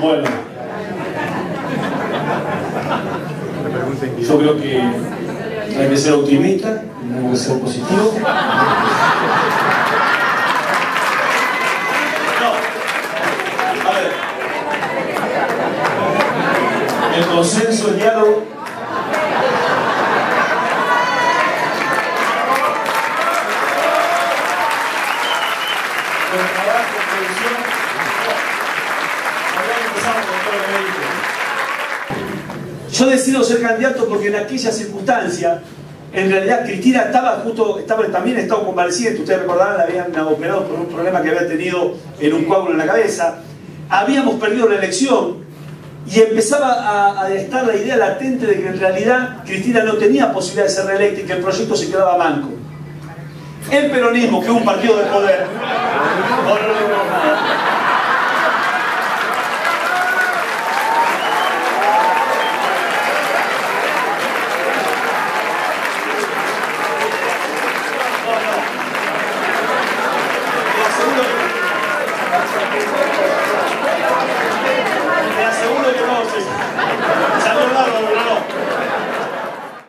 Bueno. Yo creo que hay que ser optimista, hay que ser positivo. No. A ver. El consenso, el diálogo. Yo decido ser candidato porque en aquella circunstancia, en realidad Cristina estaba justo, estaba, también estaba convaleciente, ustedes recordarán, la habían operado por un problema que había tenido en un coágulo en la cabeza. Habíamos perdido la elección y empezaba a, a estar la idea latente de que en realidad Cristina no tenía posibilidad de ser reelecta y que el proyecto se quedaba manco. El peronismo, que es un partido de poder,